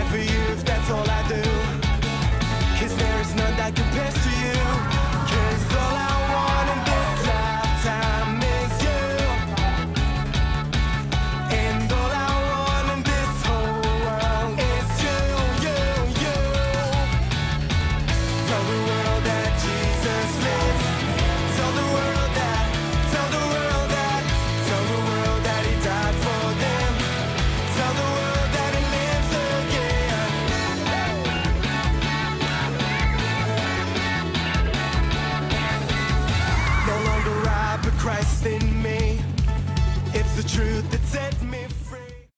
bad for you. Christ in me. It's the truth that sets me.